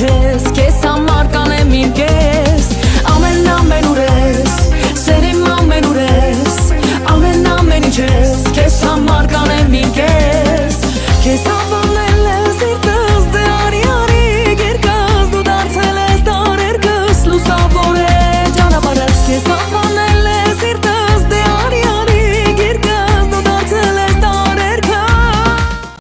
actress kiss on